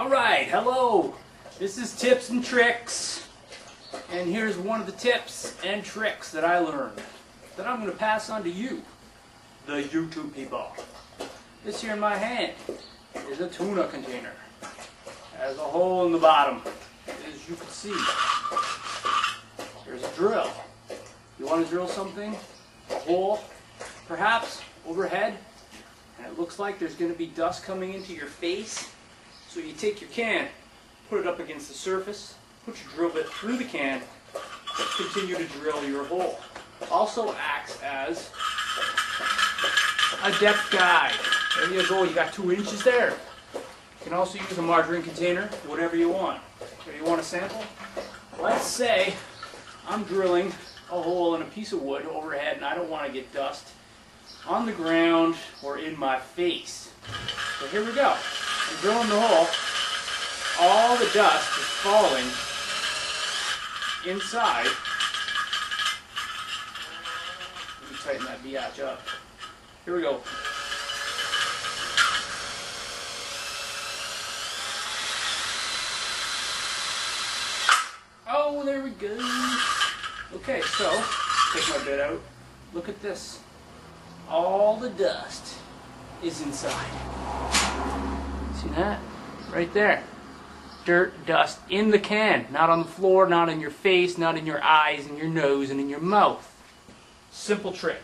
Alright, hello. This is Tips and Tricks. And here's one of the tips and tricks that I learned that I'm going to pass on to you, the YouTube people. This here in my hand is a tuna container. Has a hole in the bottom, as you can see. There's a drill. You want to drill something? A hole, perhaps, overhead, and it looks like there's going to be dust coming into your face. So you take your can, put it up against the surface, put your drill bit through the can, continue to drill your hole. Also acts as a depth guide. There you go, you got two inches there. You can also use a margarine container, whatever you want. If you want a sample, let's say I'm drilling a hole in a piece of wood overhead and I don't want to get dust on the ground or in my face. So here we go. Drilling the hole. All the dust is falling inside. Let me tighten that biatch up. Here we go. Oh, there we go. Okay, so, take my bit out. Look at this. All the dust is inside. See that? Right there. Dirt, dust in the can. Not on the floor, not in your face, not in your eyes, in your nose, and in your mouth. Simple trick.